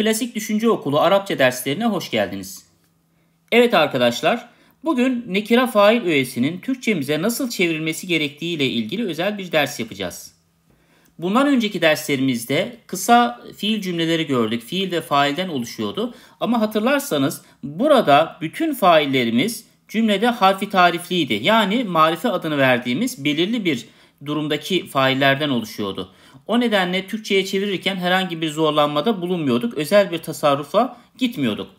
Klasik Düşünce Okulu Arapça derslerine hoş geldiniz. Evet arkadaşlar, bugün nekira fail öğesinin Türkçemize nasıl çevrilmesi gerektiği ile ilgili özel bir ders yapacağız. Bundan önceki derslerimizde kısa fiil cümleleri gördük. Fiil ve failden oluşuyordu. Ama hatırlarsanız burada bütün faillerimiz cümlede harfi tarifliydi. Yani marife adını verdiğimiz belirli bir durumdaki faillerden oluşuyordu. O nedenle Türkçe'ye çevirirken herhangi bir zorlanmada bulunmuyorduk. Özel bir tasarrufa gitmiyorduk.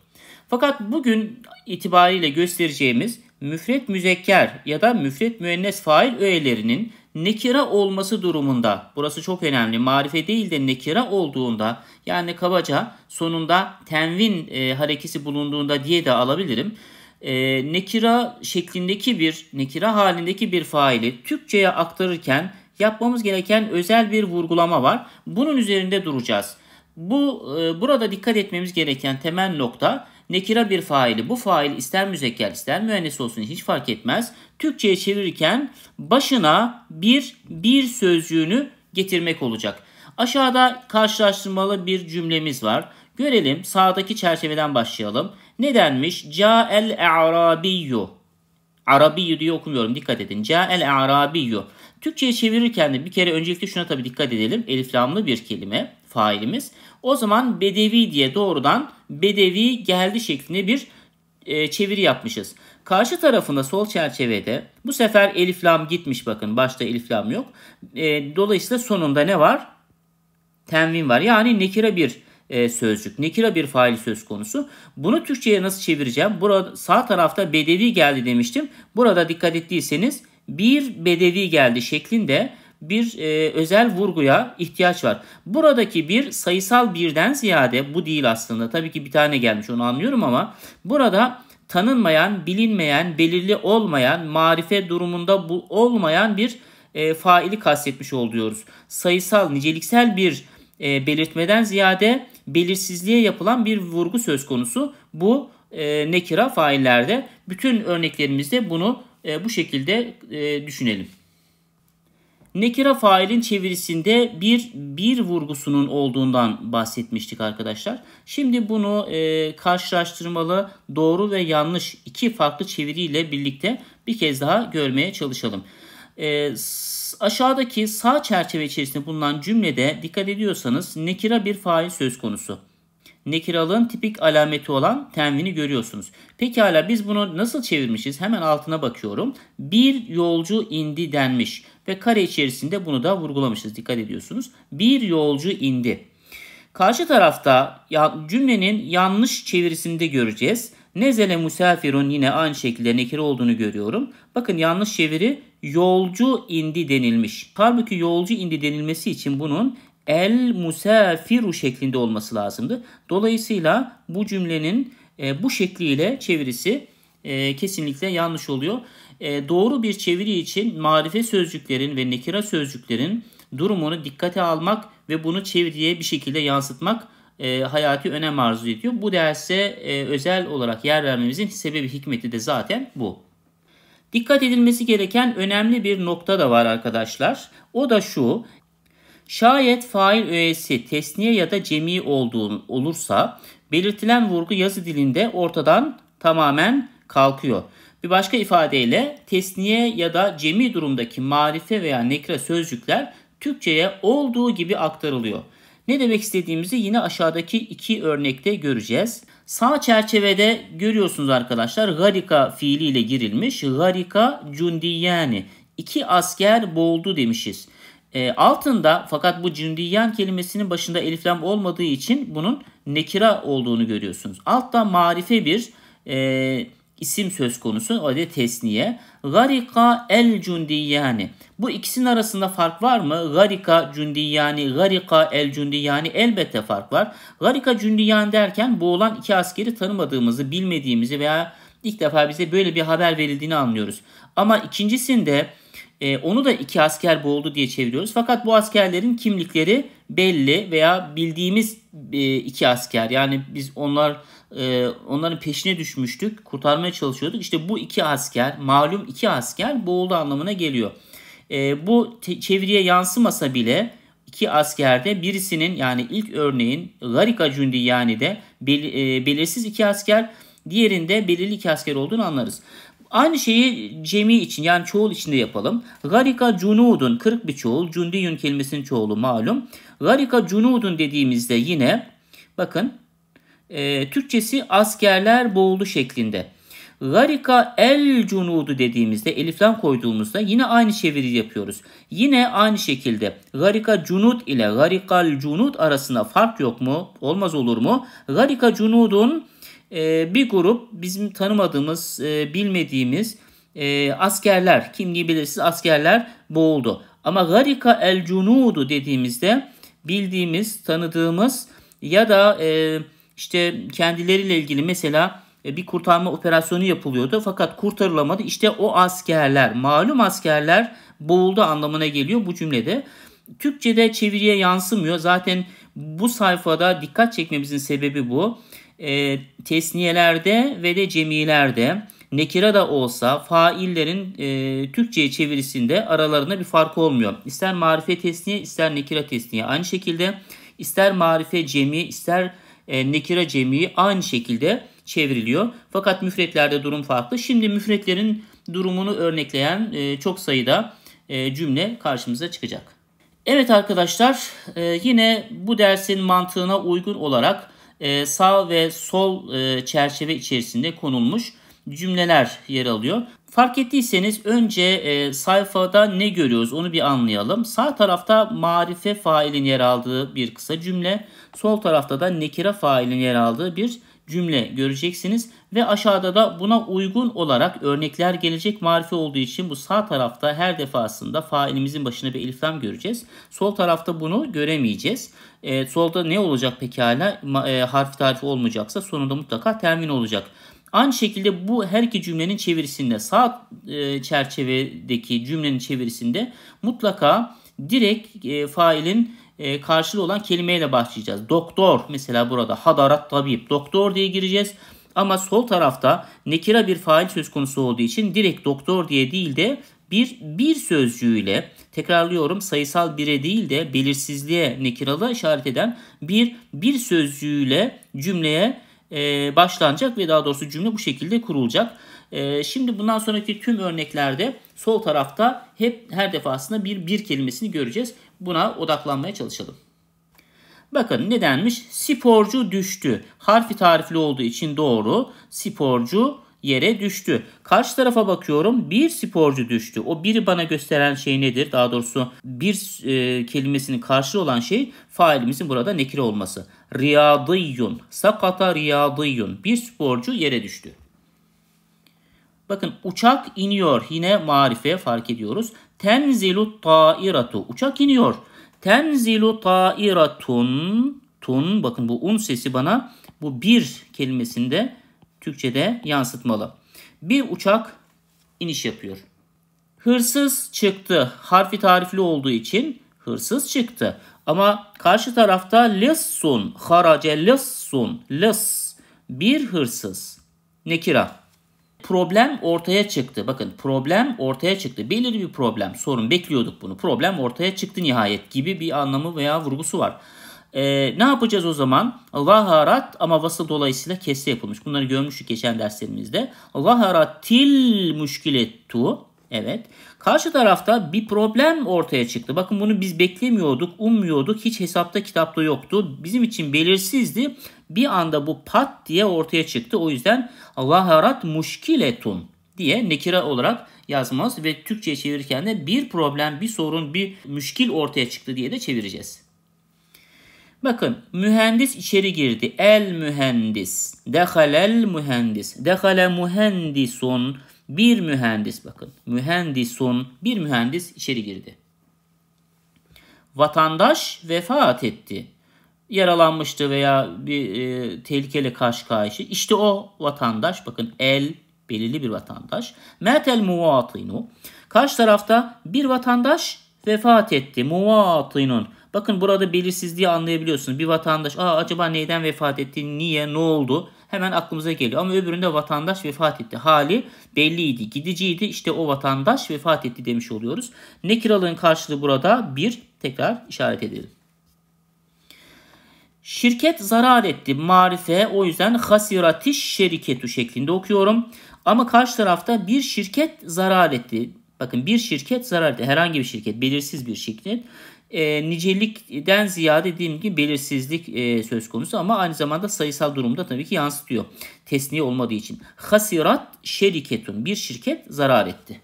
Fakat bugün itibariyle göstereceğimiz müfret müzekker ya da müfret müennes fail öğelerinin nekira olması durumunda, burası çok önemli, marife değil de nekira olduğunda, yani kabaca sonunda tenvin e, harekesi bulunduğunda diye de alabilirim. E, nekira şeklindeki bir, nekira halindeki bir faili Türkçe'ye aktarırken yapmamız gereken özel bir vurgulama var. Bunun üzerinde duracağız. Bu e, burada dikkat etmemiz gereken temel nokta nekira bir faili. Bu fail ister müzekker ister müennes olsun hiç fark etmez. Türkçe'ye çevirirken başına bir bir sözcüğünü getirmek olacak. Aşağıda karşılaştırmalı bir cümlemiz var. Görelim sağdaki çerçeveden başlayalım. Ne denmiş? Ca'el a'rabiyyu. Arabiyyu diye okumuyorum dikkat edin. Ca'el a'rabiyyu. Türkçe'ye çevirirken de bir kere öncelikle şuna tabii dikkat edelim. Eliflamlı bir kelime failimiz. O zaman bedevi diye doğrudan bedevi geldi şeklinde bir e, çeviri yapmışız. Karşı tarafında sol çerçevede bu sefer eliflam gitmiş bakın başta eliflam yok. E, dolayısıyla sonunda ne var? Tenvin var. Yani nekire bir e, sözcük. Nekira bir fail söz konusu. Bunu Türkçe'ye nasıl çevireceğim? Burada sağ tarafta bedevi geldi demiştim. Burada dikkat ettiyseniz bir bedevi geldi şeklinde bir e, özel vurguya ihtiyaç var. Buradaki bir sayısal birden ziyade bu değil aslında. Tabii ki bir tane gelmiş onu anlıyorum ama burada tanınmayan, bilinmeyen, belirli olmayan, marife durumunda bu olmayan bir e, faili kastetmiş oluyoruz. Sayısal, niceliksel bir e, belirtmeden ziyade belirsizliğe yapılan bir vurgu söz konusu. Bu e, nekira faillerde. Bütün örneklerimizde bunu e, bu şekilde e, düşünelim. Nekira failin çevirisinde bir bir vurgusunun olduğundan bahsetmiştik arkadaşlar. Şimdi bunu e, karşılaştırmalı doğru ve yanlış iki farklı çeviriyle birlikte bir kez daha görmeye çalışalım. E, aşağıdaki sağ çerçeve içerisinde bulunan cümlede dikkat ediyorsanız nekira bir fail söz konusu nekiralığın tipik alameti olan tenvini görüyorsunuz. Pekala biz bunu nasıl çevirmişiz? Hemen altına bakıyorum. Bir yolcu indi denmiş ve kare içerisinde bunu da vurgulamışız. Dikkat ediyorsunuz. Bir yolcu indi. Karşı tarafta cümlenin yanlış çevirisinde göreceğiz. Nezele musafirun yine aynı şekilde nekir olduğunu görüyorum. Bakın yanlış çeviri yolcu indi denilmiş. Halbuki yolcu indi denilmesi için bunun el musafiru şeklinde olması lazımdı. Dolayısıyla bu cümlenin e, bu şekliyle çevirisi e, kesinlikle yanlış oluyor. E, doğru bir çeviri için marife sözcüklerin ve nekira sözcüklerin durumunu dikkate almak ve bunu çeviriye bir şekilde yansıtmak e, hayati önem arzu ediyor. Bu derse e, özel olarak yer vermemizin sebebi hikmeti de zaten bu. Dikkat edilmesi gereken önemli bir nokta da var arkadaşlar. O da şu. Şayet fail öğesi tesniye ya da cemi olduğu olursa belirtilen vurgu yazı dilinde ortadan tamamen kalkıyor. Bir başka ifadeyle tesniye ya da cemi durumdaki marife veya nekre sözcükler Türkçe'ye olduğu gibi aktarılıyor. Ne demek istediğimizi yine aşağıdaki iki örnekte göreceğiz. Sağ çerçevede görüyorsunuz arkadaşlar garika fiiliyle girilmiş. Garika cundiyani. İki asker boğuldu demişiz. E, altında fakat bu cündiyen kelimesinin başında eliflam olmadığı için bunun nekira olduğunu görüyorsunuz. Altta marife bir e, isim söz konusu. O da tesniye. Garika el cundiyani. Bu ikisinin arasında fark var mı? Garika cundiyani, garika el cundiyani elbette fark var. Garika cundiyan derken boğulan iki askeri tanımadığımızı, bilmediğimizi veya ilk defa bize böyle bir haber verildiğini anlıyoruz. Ama ikincisinde e, onu da iki asker boğuldu diye çeviriyoruz. Fakat bu askerlerin kimlikleri belli veya bildiğimiz e, iki asker. Yani biz onlar e, onların peşine düşmüştük, kurtarmaya çalışıyorduk. İşte bu iki asker, malum iki asker boğuldu anlamına geliyor. E, bu çeviriye yansımasa bile iki askerde birisinin yani ilk örneğin garika cündi yani de bel, e, belirsiz iki asker diğerinde belirli iki asker olduğunu anlarız. Aynı şeyi cemi için yani çoğul içinde yapalım. Garika cunudun kırk bir çoğul. Cundiyun kelimesinin çoğulu malum. Garika cunudun dediğimizde yine bakın e, Türkçesi askerler boğuldu şeklinde. Garika el cunudu dediğimizde eliflam koyduğumuzda yine aynı çeviri yapıyoruz. Yine aynı şekilde garika cunud ile garikal cunud arasında fark yok mu? Olmaz olur mu? Garika cunudun e, bir grup bizim tanımadığımız, e, bilmediğimiz e, askerler, kimliği belirsiz askerler boğuldu. Ama garika el cunudu dediğimizde bildiğimiz, tanıdığımız ya da e, işte kendileriyle ilgili mesela e, bir kurtarma operasyonu yapılıyordu fakat kurtarılamadı. İşte o askerler, malum askerler boğuldu anlamına geliyor bu cümlede. Türkçe'de çeviriye yansımıyor. Zaten bu sayfada dikkat çekmemizin sebebi bu. E, tesniyelerde ve de cemilerde nekira da olsa faillerin e, Türkçe'ye çevirisinde aralarında bir fark olmuyor. İster marife tesniye ister nekira tesniye. Aynı şekilde ister marife cemi ister e, nekira cemi aynı şekilde çevriliyor. Fakat müfretlerde durum farklı. Şimdi müfretlerin durumunu örnekleyen e, çok sayıda e, cümle karşımıza çıkacak. Evet arkadaşlar e, yine bu dersin mantığına uygun olarak sağ ve sol çerçeve içerisinde konulmuş cümleler yer alıyor. Fark ettiyseniz önce sayfada ne görüyoruz onu bir anlayalım. Sağ tarafta marife failin yer aldığı bir kısa cümle. Sol tarafta da nekire failin yer aldığı bir cümle göreceksiniz. Ve aşağıda da buna uygun olarak örnekler gelecek marife olduğu için bu sağ tarafta her defasında failimizin başına bir eliflam göreceğiz. Sol tarafta bunu göremeyeceğiz. E, solda ne olacak pekala? E, harf tarifi olmayacaksa sonunda mutlaka termin olacak. Aynı şekilde bu her iki cümlenin çevirisinde sağ e, çerçevedeki cümlenin çevirisinde mutlaka direkt e, failin e, karşılığı olan kelimeyle başlayacağız. Doktor mesela burada hadarat tabip doktor diye gireceğiz. Ama sol tarafta nekira bir fail söz konusu olduğu için direkt doktor diye değil de bir bir sözcüğüyle tekrarlıyorum sayısal bire değil de belirsizliğe nekiralı işaret eden bir bir sözcüğüyle cümleye e, başlanacak ve daha doğrusu cümle bu şekilde kurulacak. E, şimdi bundan sonraki tüm örneklerde sol tarafta hep her defasında bir bir kelimesini göreceğiz. Buna odaklanmaya çalışalım. Bakın ne denmiş? Sporcu düştü. Harfi tarifli olduğu için doğru. Sporcu yere düştü. Karşı tarafa bakıyorum. Bir sporcu düştü. O biri bana gösteren şey nedir? Daha doğrusu bir e, kelimesinin karşılığı olan şey failimizin burada nekire olması. Riyadiyun. Sakata riyadiyun. Bir sporcu yere düştü. Bakın uçak iniyor. Yine marife fark ediyoruz. Tenzilu tairatu. Uçak iniyor. Tenzilu tairatun. Tun. Bakın bu un sesi bana bu bir kelimesinde Türkçe'de yansıtmalı. Bir uçak iniş yapıyor. Hırsız çıktı. Harfi tarifli olduğu için hırsız çıktı. Ama karşı tarafta lissun, harace lissun, lis, bir hırsız, nekira. Problem ortaya çıktı. Bakın problem ortaya çıktı. Belirli bir problem, sorun bekliyorduk bunu. Problem ortaya çıktı nihayet gibi bir anlamı veya vurgusu var. Ee, ne yapacağız o zaman? Zaharat ama vasıl dolayısıyla kesse yapılmış. Bunları görmüştük geçen derslerimizde. Zaharat til müşkiletu. Evet. Karşı tarafta bir problem ortaya çıktı. Bakın bunu biz beklemiyorduk, ummuyorduk. Hiç hesapta kitapta yoktu. Bizim için belirsizdi. Bir anda bu pat diye ortaya çıktı. O yüzden Zaharat müşkiletun diye nekira olarak yazmaz ve Türkçe'ye çevirirken de bir problem, bir sorun, bir müşkil ortaya çıktı diye de çevireceğiz. Bakın mühendis içeri girdi. El mühendis. Dehalel mühendis. Dehale mühendisun. Bir mühendis bakın. Mühendisun. Bir mühendis içeri girdi. Vatandaş vefat etti. Yaralanmıştı veya bir e, tehlikeli karşı karşı. İşte o vatandaş bakın el belirli bir vatandaş. Metel muvatinu. Karşı tarafta bir vatandaş vefat etti. Muvatinun. Bakın burada belirsizliği anlayabiliyorsunuz. Bir vatandaş Aa, acaba neyden vefat etti, niye, ne oldu? Hemen aklımıza geliyor. Ama öbüründe vatandaş vefat etti. Hali belliydi, gidiciydi. İşte o vatandaş vefat etti demiş oluyoruz. Nekiralığın karşılığı burada bir tekrar işaret edelim. Şirket zarar etti marife o yüzden hasiratiş şirketu şeklinde okuyorum. Ama karşı tarafta bir şirket zarar etti. Bakın bir şirket zarar etti. Herhangi bir şirket, belirsiz bir şirket. E, nicelikten ziyade dediğim gibi belirsizlik e, söz konusu ama aynı zamanda sayısal durumda tabii ki yansıtıyor. Tesniye olmadığı için. Hasirat şirketun bir şirket zarar etti.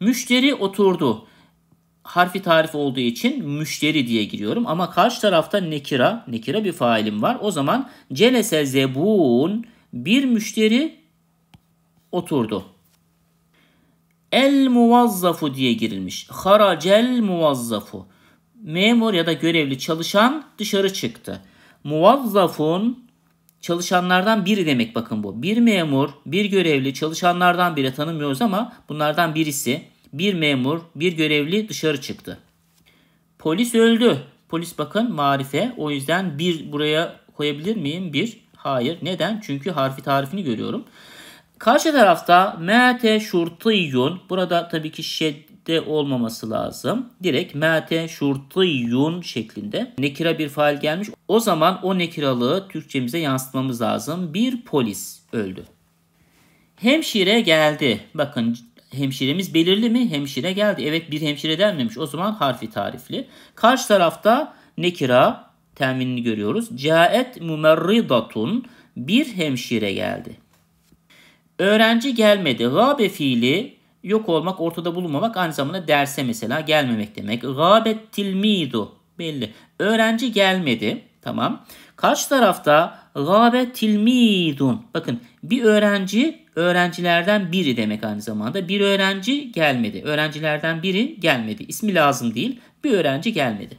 Müşteri oturdu harfi tarif olduğu için müşteri diye giriyorum. Ama karşı tarafta nekira, nekira bir failim var. O zaman celese zebun bir müşteri oturdu. El muvazzafu diye girilmiş. Haracel muvazzafu. Memur ya da görevli çalışan dışarı çıktı. Muvazzafun çalışanlardan biri demek bakın bu. Bir memur, bir görevli çalışanlardan biri tanımıyoruz ama bunlardan birisi bir memur, bir görevli dışarı çıktı. Polis öldü. Polis bakın marife. O yüzden bir buraya koyabilir miyim? Bir. Hayır. Neden? Çünkü harfi tarifini görüyorum. Karşı tarafta mete şurtiyun. Burada tabii ki şedde olmaması lazım. Direkt mete şurtiyun şeklinde. Nekira bir faal gelmiş. O zaman o nekiralığı Türkçemize yansıtmamız lazım. Bir polis öldü. Hemşire geldi. Bakın hemşiremiz belirli mi? Hemşire geldi. Evet bir hemşire denmemiş. O zaman harfi tarifli. Karşı tarafta nekira teminini görüyoruz. Caet mumerridatun bir hemşire geldi. Öğrenci gelmedi. Gabe fiili yok olmak, ortada bulunmamak aynı zamanda derse mesela gelmemek demek. Gabet tilmidu belli. Öğrenci gelmedi. Tamam. Karşı tarafta gabe tilmidun. Bakın bir öğrenci öğrencilerden biri demek aynı zamanda. Bir öğrenci gelmedi. Öğrencilerden biri gelmedi. İsmi lazım değil. Bir öğrenci gelmedi.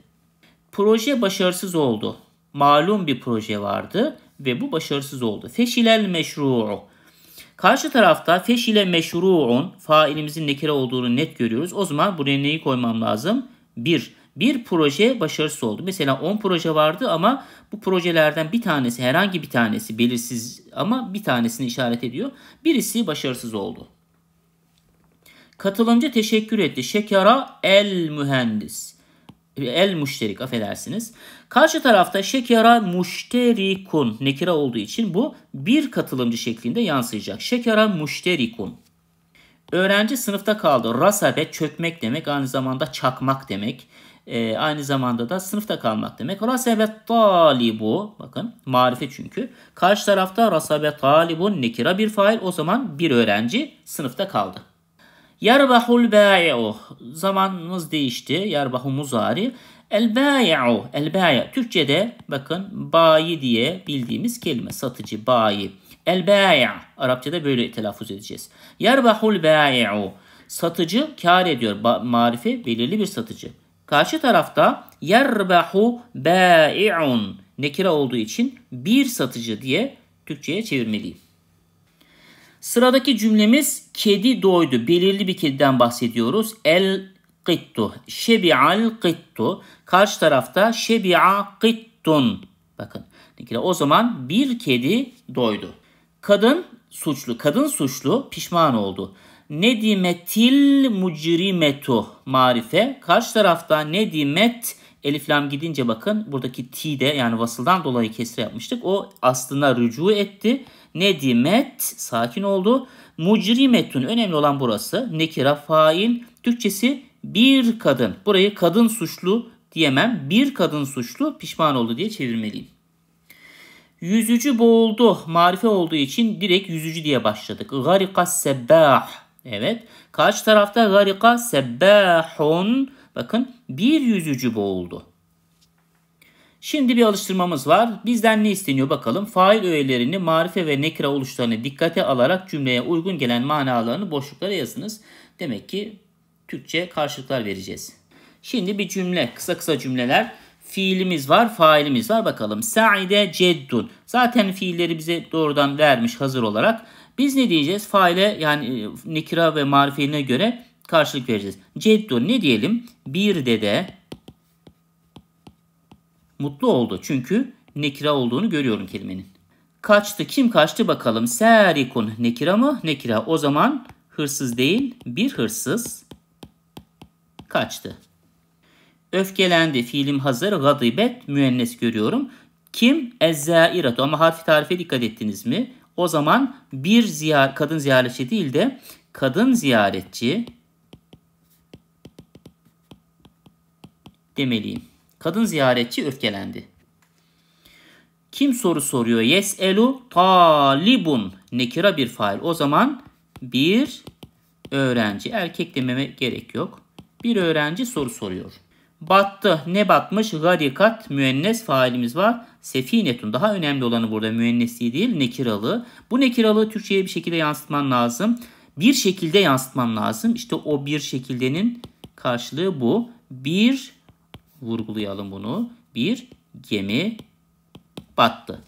Proje başarısız oldu. Malum bir proje vardı ve bu başarısız oldu. Feşilel meşru'u. Karşı tarafta feşile meşru'un failimizin nekire olduğunu net görüyoruz. O zaman buraya neyi koymam lazım? Bir bir proje başarısız oldu. Mesela 10 proje vardı ama bu projelerden bir tanesi herhangi bir tanesi belirsiz ama bir tanesini işaret ediyor. Birisi başarısız oldu. Katılımcı teşekkür etti. Şekara el mühendis. El müşterik affedersiniz. Karşı tarafta şekera müşterikun nekira olduğu için bu bir katılımcı şeklinde yansıyacak. Şekera müşterikun. Öğrenci sınıfta kaldı. Rasabe çökmek demek aynı zamanda çakmak demek e, aynı zamanda da sınıfta kalmak demek. Rasebet talibu bakın marife çünkü. Karşı tarafta rasebet talibun nekira bir fail o zaman bir öğrenci sınıfta kaldı. Yerbahul bâi'u zamanımız değişti. Yerbahu muzari. El bâi'u el bâi' Türkçe'de bakın bayi diye bildiğimiz kelime satıcı bayi. El bâi' Arapçada böyle telaffuz edeceğiz. Yerbahul bâi'u satıcı kar ediyor. Ba- marife belirli bir satıcı. Karşı tarafta yerbahu bai'un nekire olduğu için bir satıcı diye Türkçe'ye çevirmeliyim. Sıradaki cümlemiz kedi doydu. Belirli bir kediden bahsediyoruz. El qittu. Şebi'al qittu. Karşı tarafta şebi'a qittun. Bakın. O zaman bir kedi doydu. Kadın suçlu. Kadın suçlu pişman oldu. Nedimetil mucrimetu marife. Karşı tarafta nedimet elif lam gidince bakın buradaki t'de yani vasıldan dolayı kesre yapmıştık. O aslında rücu etti. Nedimet sakin oldu. Mucrimetun önemli olan burası. Nekira fail. Türkçesi bir kadın. Burayı kadın suçlu diyemem. Bir kadın suçlu pişman oldu diye çevirmeliyim. Yüzücü boğuldu. Marife olduğu için direkt yüzücü diye başladık. Garika sebbah. Evet. Karşı tarafta garika sebbahun. Bakın bir yüzücü boğuldu. Şimdi bir alıştırmamız var. Bizden ne isteniyor bakalım. Fail öğelerini marife ve nekra oluşlarını dikkate alarak cümleye uygun gelen manalarını boşluklara yazınız. Demek ki Türkçe karşılıklar vereceğiz. Şimdi bir cümle, kısa kısa cümleler. Fiilimiz var, failimiz var. Bakalım. Sa'ide ceddun. Zaten fiilleri bize doğrudan vermiş hazır olarak. Biz ne diyeceğiz? Faile yani e, nekira ve marifeline göre karşılık vereceğiz. Ceddu ne diyelim? Bir dede mutlu oldu. Çünkü nekira olduğunu görüyorum kelimenin. Kaçtı. Kim kaçtı bakalım. Serikun. Nekira mı? Nekira. O zaman hırsız değil bir hırsız kaçtı. Öfkelendi. Fiilim hazır. Gadibet. Müennes görüyorum. Kim? Ezzairatu. Ama harfi tarife dikkat ettiniz mi? O zaman bir ziyar, kadın ziyaretçi değil de kadın ziyaretçi demeliyim. Kadın ziyaretçi öfkelendi. Kim soru soruyor? Yes elu talibun. Nekira bir fail. O zaman bir öğrenci. Erkek dememe gerek yok. Bir öğrenci soru soruyor. Battı. Ne batmış? Garikat müennes failimiz var. Sefinetun. Daha önemli olanı burada müennesi değil nekiralı. Bu nekiralığı Türkçe'ye bir şekilde yansıtman lazım. Bir şekilde yansıtman lazım. İşte o bir şekildenin karşılığı bu. Bir vurgulayalım bunu. Bir gemi battı.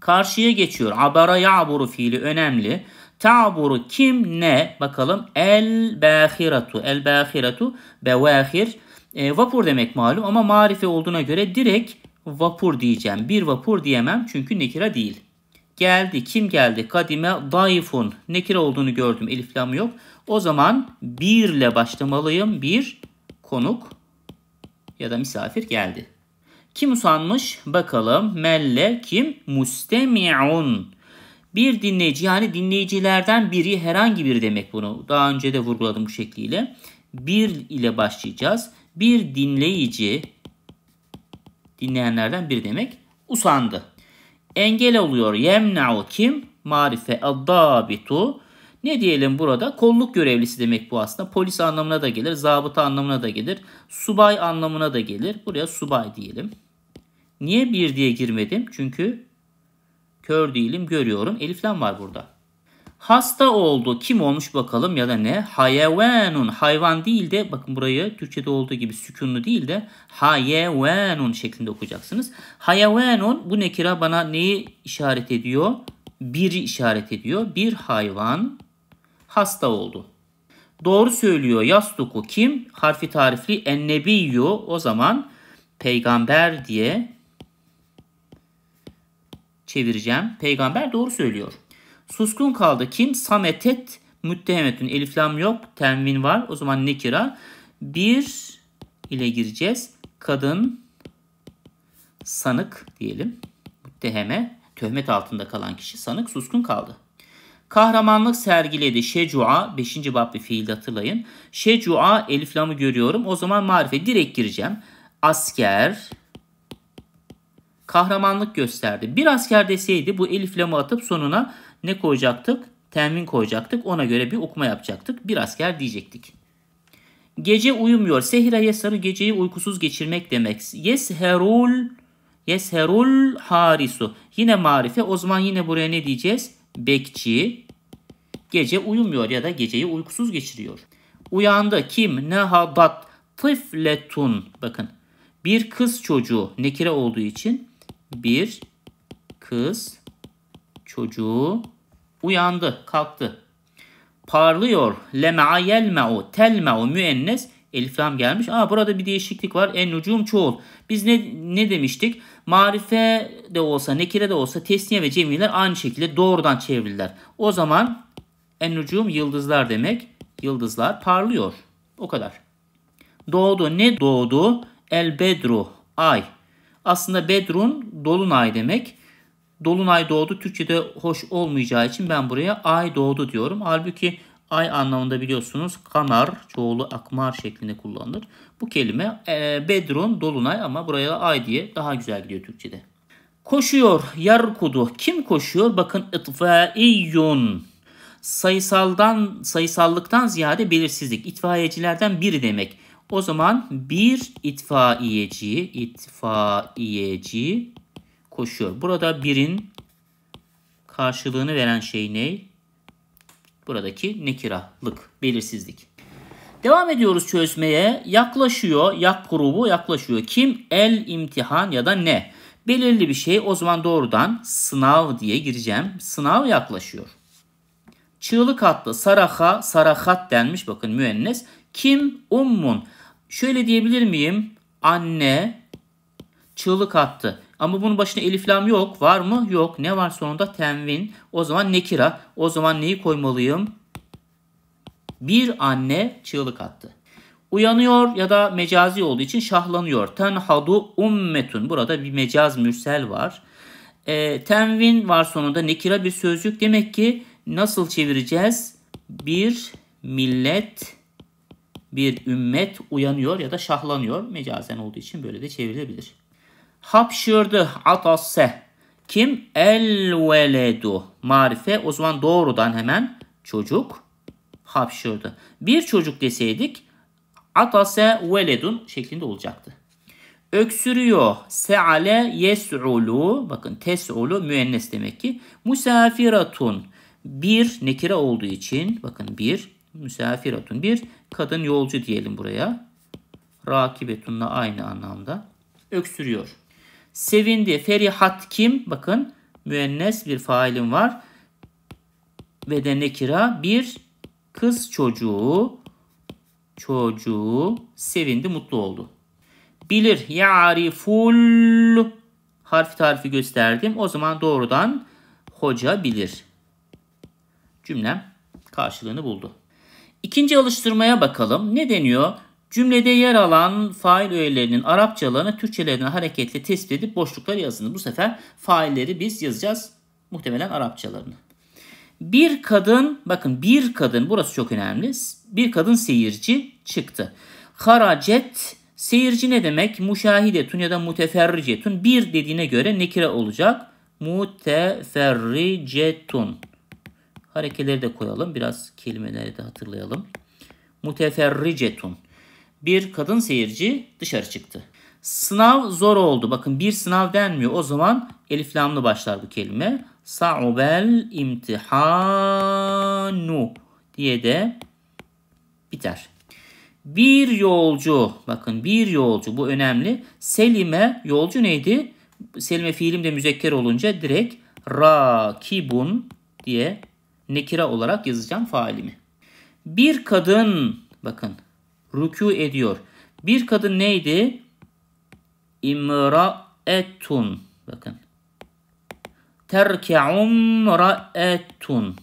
Karşıya geçiyor. Abara ya'buru fiili önemli. Ta'buru kim ne? Bakalım. El bâhiratu. El bâhiratu bevâhir. E, vapur demek malum ama marife olduğuna göre direkt vapur diyeceğim. Bir vapur diyemem çünkü nekira değil. Geldi. Kim geldi? Kadime dayfun. Nekira olduğunu gördüm. Elif lam yok. O zaman bir ile başlamalıyım. Bir konuk ya da misafir geldi. Kim usanmış? Bakalım. Melle kim? Mustemi'un. Bir dinleyici yani dinleyicilerden biri herhangi biri demek bunu. Daha önce de vurguladım bu şekliyle. Bir ile başlayacağız. Bir dinleyici dinleyenlerden biri demek usandı. Engel oluyor. Yemna'u kim? Marife addabitu. Ne diyelim burada? Kolluk görevlisi demek bu aslında. Polis anlamına da gelir, zabıta anlamına da gelir, subay anlamına da gelir. Buraya subay diyelim. Niye bir diye girmedim? Çünkü kör değilim, görüyorum. Eliflen var burada. Hasta oldu. Kim olmuş bakalım ya da ne? Hayvanun. Hayvan değil de bakın burayı Türkçe'de olduğu gibi sükunlu değil de hayvanun şeklinde okuyacaksınız. Hayvanun bu nekira bana neyi işaret ediyor? Biri işaret ediyor. Bir hayvan hasta oldu. Doğru söylüyor. Yastuku kim? Harfi tarifli ennebiyyü o zaman peygamber diye çevireceğim. Peygamber doğru söylüyor. Suskun kaldı. Kim? Sametet müttehemetün. Elif lam yok. Tenvin var. O zaman nekira. Bir ile gireceğiz. Kadın sanık diyelim. Mütteheme. Töhmet altında kalan kişi sanık suskun kaldı. Kahramanlık sergiledi. Şecua 5. bab bir fiilde hatırlayın. Şecua elif lamı görüyorum. O zaman marife direkt gireceğim. Asker kahramanlık gösterdi. Bir asker deseydi bu elif lamı atıp sonuna ne koyacaktık? Temin koyacaktık. Ona göre bir okuma yapacaktık. Bir asker diyecektik. Gece uyumuyor. Sehira yesarı geceyi uykusuz geçirmek demek. Yesherul Yesherul harisu. Yine marife. O zaman yine buraya ne diyeceğiz? Bekçi. Gece uyumuyor ya da geceyi uykusuz geçiriyor. Uyandı. Kim? Nehadat tıfletun. Bakın. Bir kız çocuğu nekire olduğu için bir kız çocuğu uyandı, kalktı. Parlıyor. Lem'a yelme'u telme'u müennes eliflam gelmiş. Aa burada bir değişiklik var. En nucum çoğul. Biz ne ne demiştik? Marife de olsa, nekire de olsa tesniye ve cemiler aynı şekilde doğrudan çevrilirler. O zaman en nucum yıldızlar demek. Yıldızlar parlıyor. O kadar. Doğdu. Ne doğdu? El bedru. Ay. Aslında bedrun dolunay demek. Dolunay doğdu Türkçe'de hoş olmayacağı için ben buraya ay doğdu diyorum. Halbuki ay anlamında biliyorsunuz kanar, çoğulu akmar şeklinde kullanılır. Bu kelime e, bedrun, dolunay ama buraya ay diye daha güzel gidiyor Türkçe'de. Koşuyor, yarkudu. Kim koşuyor? Bakın itfaiyyun. Sayısaldan, sayısallıktan ziyade belirsizlik. İtfaiyecilerden biri demek. O zaman bir itfaiyeci, itfaiyeci koşuyor. Burada birin karşılığını veren şey ne? Buradaki nekiralık, belirsizlik. Devam ediyoruz çözmeye. Yaklaşıyor, yak grubu yaklaşıyor. Kim? El imtihan ya da ne? Belirli bir şey o zaman doğrudan sınav diye gireceğim. Sınav yaklaşıyor. Çığlık attı. Saraha, sarahat denmiş. Bakın müennes. Kim? Ummun. Şöyle diyebilir miyim? Anne çığlık attı. Ama bunun başına elif lam yok. Var mı? Yok. Ne var sonunda? Tenvin. O zaman nekira. O zaman neyi koymalıyım? Bir anne çığlık attı. Uyanıyor ya da mecazi olduğu için şahlanıyor. Tenhadu ummetun. Burada bir mecaz mürsel var. E, tenvin var sonunda nekira bir sözcük. Demek ki nasıl çevireceğiz? Bir millet, bir ümmet uyanıyor ya da şahlanıyor. Mecazen olduğu için böyle de çevrilebilir. Hapşırdı atase. Kim? El veledu. Marife o zaman doğrudan hemen çocuk hapşırdı. Bir çocuk deseydik atase veledun şeklinde olacaktı. Öksürüyor. Se'ale yes'ulu. Bakın tes'ulu müennes demek ki. Musafiratun. Bir nekire olduğu için bakın bir müsafiratun. Bir kadın yolcu diyelim buraya. Rakibetunla aynı anlamda. Öksürüyor. Sevindi. Ferihat kim? Bakın müennes bir failim var. Ve de nekira bir kız çocuğu çocuğu sevindi, mutlu oldu. Bilir. Ya'riful harf tarifi gösterdim. O zaman doğrudan hoca bilir. Cümlem karşılığını buldu. İkinci alıştırmaya bakalım. Ne deniyor? Cümlede yer alan fail öğelerinin Arapçalarını Türkçelerine hareketle tespit edip boşluklar yazın. Bu sefer failleri biz yazacağız. Muhtemelen Arapçalarını. Bir kadın, bakın bir kadın, burası çok önemli. Bir kadın seyirci çıktı. Haracet, seyirci ne demek? Muşahidetun ya da muteferricetun. Bir dediğine göre nekire olacak. Muteferricetun. Harekeleri de koyalım. Biraz kelimeleri de hatırlayalım. Muteferricetun. Bir kadın seyirci dışarı çıktı. Sınav zor oldu. Bakın bir sınav denmiyor. O zaman eliflamlı başlar bu kelime. Sa'ubel imtihanu diye de biter. Bir yolcu, bakın bir yolcu bu önemli. Selime yolcu neydi? Selime fiilim de müzekker olunca direkt rakibun diye nekira olarak yazacağım failimi. Bir kadın bakın rükû ediyor. Bir kadın neydi? İmraetun. Bakın. Terke'um ra'etun.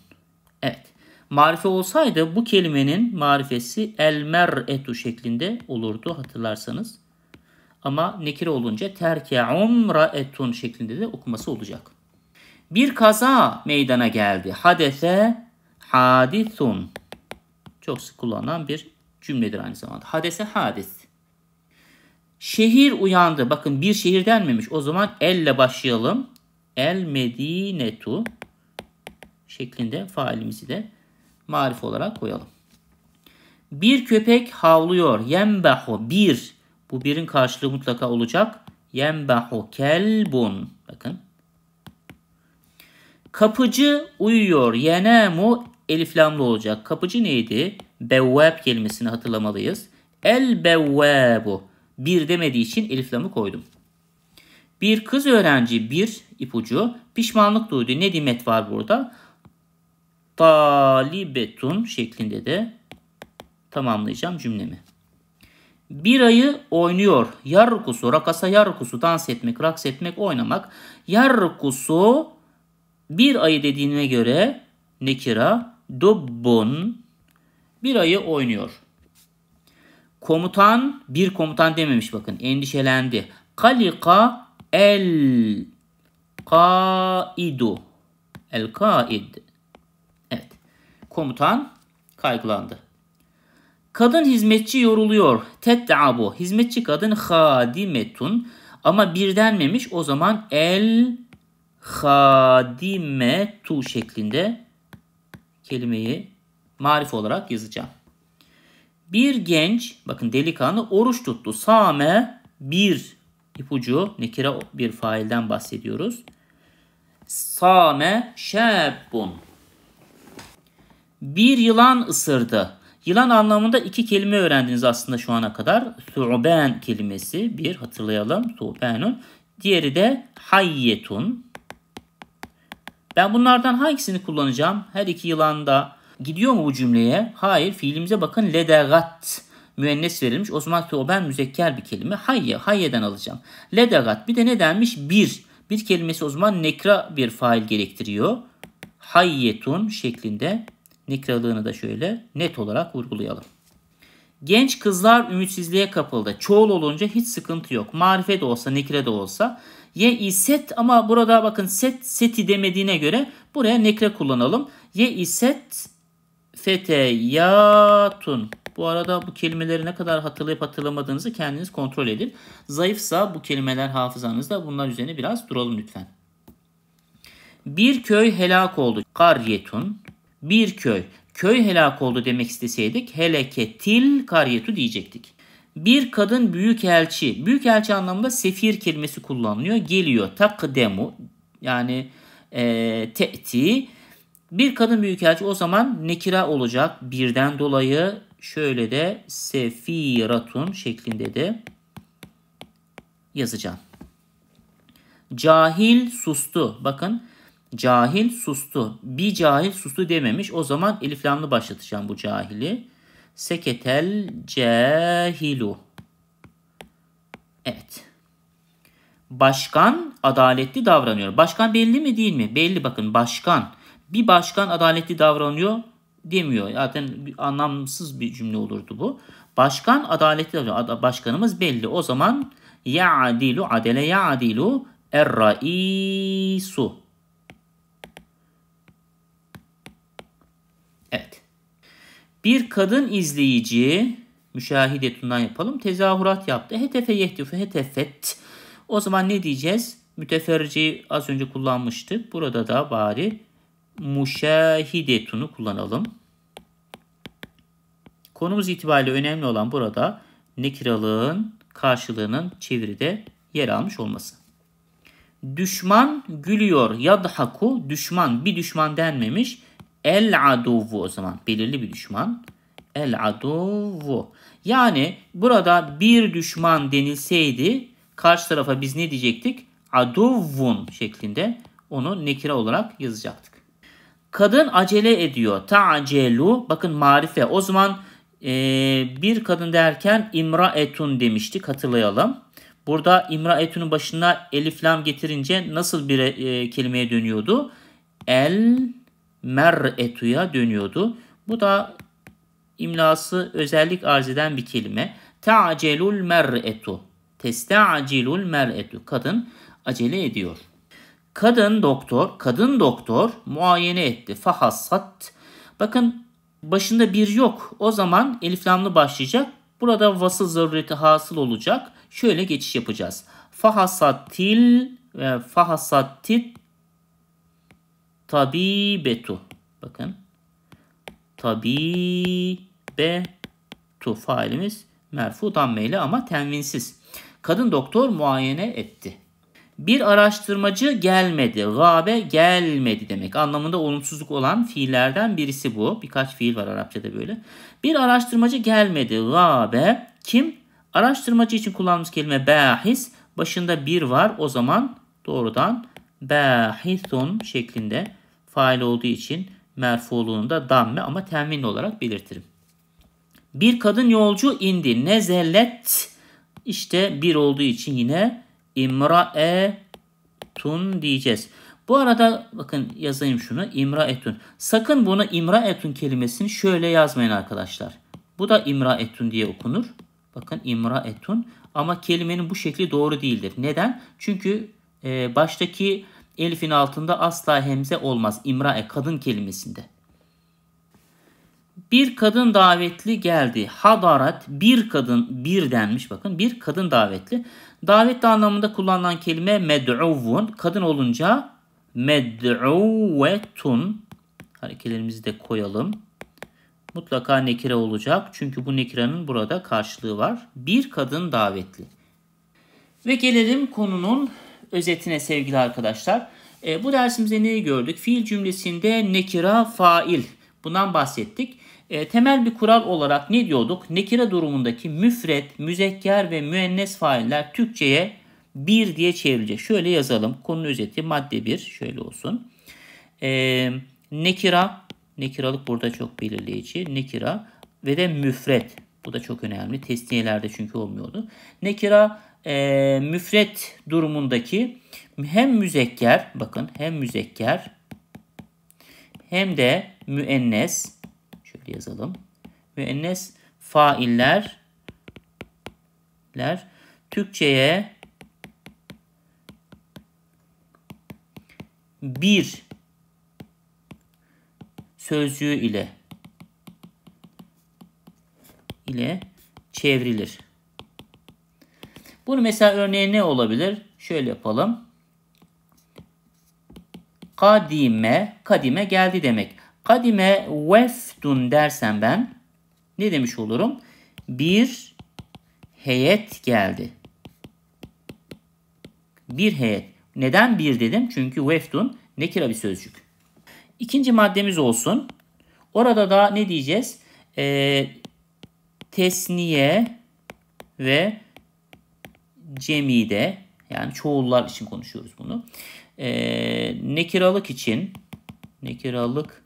Evet. Marife olsaydı bu kelimenin marifesi el mer'etu şeklinde olurdu hatırlarsanız. Ama nekire olunca terke'um ra'etun şeklinde de okuması olacak. Bir kaza meydana geldi. Hadese hadithun. Çok sık kullanılan bir cümledir aynı zamanda. Hadese hadis. Şehir uyandı. Bakın bir şehir denmemiş. O zaman elle başlayalım. El medinetu şeklinde failimizi de marif olarak koyalım. Bir köpek havlıyor. Yembahu bir. Bu birin karşılığı mutlaka olacak. Yembahu kelbun. Kapıcı uyuyor. Yenemu eliflamlı olacak. Kapıcı neydi? Bevvab kelimesini hatırlamalıyız. El bevvabu. Bir demediği için eliflamı koydum. Bir kız öğrenci bir ipucu pişmanlık duydu. Ne dimet var burada? Talibetun şeklinde de tamamlayacağım cümlemi. Bir ayı oynuyor. Yarkusu, rakasa yarkusu, dans etmek, raks etmek, oynamak. Yarkusu bir ayı dediğine göre nekira, dubbun bir ayı oynuyor. Komutan bir komutan dememiş bakın endişelendi. Kalika el kaidu. El kaid. Evet. Komutan kaygılandı. Kadın hizmetçi yoruluyor. Tetta'bu. Hizmetçi kadın hadimetun. Ama bir denmemiş. O zaman el hadimetu şeklinde kelimeyi marif olarak yazacağım. Bir genç, bakın delikanlı oruç tuttu. Same bir ipucu, nekire bir failden bahsediyoruz. Same şebbun. Bir yılan ısırdı. Yılan anlamında iki kelime öğrendiniz aslında şu ana kadar. Su'ben kelimesi bir hatırlayalım. Su'benun. Diğeri de hayyetun. Ben bunlardan hangisini kullanacağım? Her iki yılan da gidiyor mu bu cümleye? Hayır. Fiilimize bakın. Ledegat. müennes verilmiş. O zaman tövben müzekker bir kelime. Hayye, hayyeden alacağım. Ledagat bir de ne denmiş? Bir. Bir kelimesi o zaman nekra bir fail gerektiriyor. Hayyetun şeklinde nekralığını da şöyle net olarak vurgulayalım. Genç kızlar ümitsizliğe kapıldı. Çoğul olunca hiç sıkıntı yok. Marife de olsa, nekre de olsa. Ye set ama burada bakın set seti demediğine göre buraya nekre kullanalım. Ye iset feteyatun. Bu arada bu kelimeleri ne kadar hatırlayıp hatırlamadığınızı kendiniz kontrol edin. Zayıfsa bu kelimeler hafızanızda bunlar üzerine biraz duralım lütfen. Bir köy helak oldu. Karyetun. Bir köy. Köy helak oldu demek isteseydik heleketil karyetu diyecektik. Bir kadın büyük elçi. Büyük elçi anlamında sefir kelimesi kullanılıyor. Geliyor. Takdemu yani e, te'ti. Bir kadın büyükelçi o zaman nekira olacak. Birden dolayı şöyle de sefiratun şeklinde de yazacağım. Cahil sustu. Bakın cahil sustu. Bir cahil sustu dememiş. O zaman eliflamlı başlatacağım bu cahili. Seketel cahilu. Evet. Başkan adaletli davranıyor. Başkan belli mi değil mi? Belli bakın başkan. Bir başkan adaletli davranıyor demiyor. Zaten anlamsız bir cümle olurdu bu. Başkan adaletli davranıyor. Başkanımız belli. O zaman ya'dilu adele ya'dilu er-raisu. Evet. Bir kadın izleyici müşahidetundan yapalım. Tezahürat yaptı. Hetefe yehtifu hetefet. O zaman ne diyeceğiz? Müteferrici az önce kullanmıştık. Burada da bari müşahidetunu kullanalım. Konumuz itibariyle önemli olan burada nekiralığın karşılığının çeviride yer almış olması. Düşman gülüyor. Yadhaku düşman. Bir düşman denmemiş. El aduvu o zaman. Belirli bir düşman. El aduvu. Yani burada bir düşman denilseydi karşı tarafa biz ne diyecektik? Aduvun şeklinde onu nekire olarak yazacaktık. Kadın acele ediyor. Ta'celu. Bakın marife. O zaman e, bir kadın derken imraetun demiştik. Hatırlayalım. Burada imraetunun başına elif lam getirince nasıl bir e, kelimeye dönüyordu? El mer'etuya dönüyordu. Bu da imlası özellik arz eden bir kelime. Ta'celul mer'etu. Testa'cilul mer'etu. Kadın acele ediyor. Kadın doktor, kadın doktor muayene etti. Fahassat. Bakın başında bir yok. O zaman eliflamlı başlayacak. Burada vasıl zarureti hasıl olacak. Şöyle geçiş yapacağız. Fahassatil ve fahassatit tabibetu. Bakın. Tabibetu failimiz merfu dammeyle ama tenvinsiz. Kadın doktor muayene etti. Bir araştırmacı gelmedi. Gabe gelmedi demek. Anlamında olumsuzluk olan fiillerden birisi bu. Birkaç fiil var Arapçada böyle. Bir araştırmacı gelmedi. Gabe kim? Araştırmacı için kullandığımız kelime bahis. Başında bir var. O zaman doğrudan bahithun şeklinde fail olduğu için merfuluğunda damme ama temin olarak belirtirim. Bir kadın yolcu indi. Nezellet işte bir olduğu için yine imraetun diyeceğiz. Bu arada bakın yazayım şunu imraetun. Sakın bunu imraetun kelimesini şöyle yazmayın arkadaşlar. Bu da imraetun diye okunur. Bakın imraetun ama kelimenin bu şekli doğru değildir. Neden? Çünkü e, baştaki elifin altında asla hemze olmaz. İmrae kadın kelimesinde. Bir kadın davetli geldi. Hadarat bir kadın bir denmiş bakın bir kadın davetli. Davetli anlamında kullanılan kelime med'uvun. Kadın olunca med'uvetun. Harekelerimizi de koyalım. Mutlaka nekire olacak. Çünkü bu nekirenin burada karşılığı var. Bir kadın davetli. Ve gelelim konunun özetine sevgili arkadaşlar. E, bu dersimizde neyi gördük? Fiil cümlesinde nekira fail. Bundan bahsettik. E, temel bir kural olarak ne diyorduk? Nekire durumundaki müfret, müzekker ve müennes failler Türkçe'ye bir diye çevrilecek. Şöyle yazalım. Konu özeti madde 1 şöyle olsun. E, nekira, nekiralık burada çok belirleyici. Nekira ve de müfret. Bu da çok önemli. Tesniyelerde çünkü olmuyordu. Nekira e, müfret durumundaki hem müzekker bakın hem müzekker hem de müennes şöyle yazalım. Müennes failler Türkçeye bir sözcüğü ile ile çevrilir. Bunu mesela örneği ne olabilir? Şöyle yapalım. Kadime, kadime geldi demek. Kadime veftun dersem ben ne demiş olurum? Bir heyet geldi. Bir heyet. Neden bir dedim? Çünkü veftun nekira bir sözcük. İkinci maddemiz olsun. Orada da ne diyeceğiz? Ee, tesniye ve cemide yani çoğullar için konuşuyoruz bunu. Ee, nekiralık için nekiralık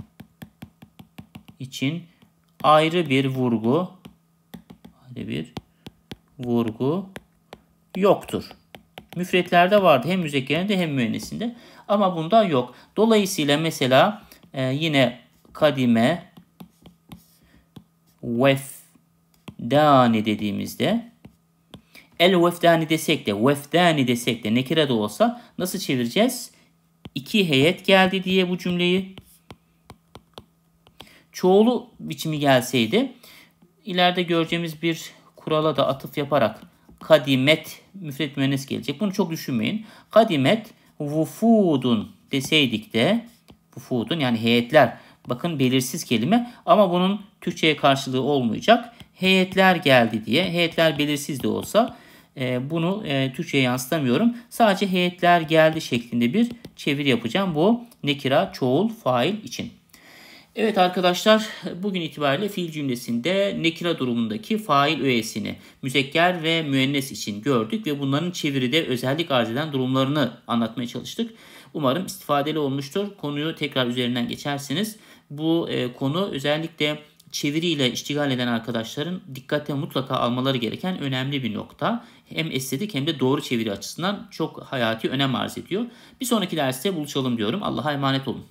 için ayrı bir vurgu ayrı bir vurgu yoktur. Müfretlerde vardı hem müzekkerinde hem müennesinde ama bunda yok. Dolayısıyla mesela e, yine kadime vefdani dediğimizde el vefdani desek de vefdani desek de nekire de olsa nasıl çevireceğiz? İki heyet geldi diye bu cümleyi çoğulu biçimi gelseydi ileride göreceğimiz bir kurala da atıf yaparak kadimet müfret müennes gelecek. Bunu çok düşünmeyin. Kadimet vufudun deseydik de vufudun yani heyetler bakın belirsiz kelime ama bunun Türkçe'ye karşılığı olmayacak. Heyetler geldi diye heyetler belirsiz de olsa e, bunu e, Türkçe'ye yansıtamıyorum. Sadece heyetler geldi şeklinde bir çeviri yapacağım bu nekira çoğul fail için. Evet arkadaşlar bugün itibariyle fiil cümlesinde nekira durumundaki fail öğesini müzekker ve müennes için gördük ve bunların çeviride özellik arz eden durumlarını anlatmaya çalıştık. Umarım istifadeli olmuştur. Konuyu tekrar üzerinden geçersiniz. Bu e, konu özellikle çeviriyle iştigal eden arkadaşların dikkate mutlaka almaları gereken önemli bir nokta. Hem estetik hem de doğru çeviri açısından çok hayati önem arz ediyor. Bir sonraki derste buluşalım diyorum. Allah'a emanet olun.